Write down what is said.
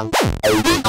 I'm over.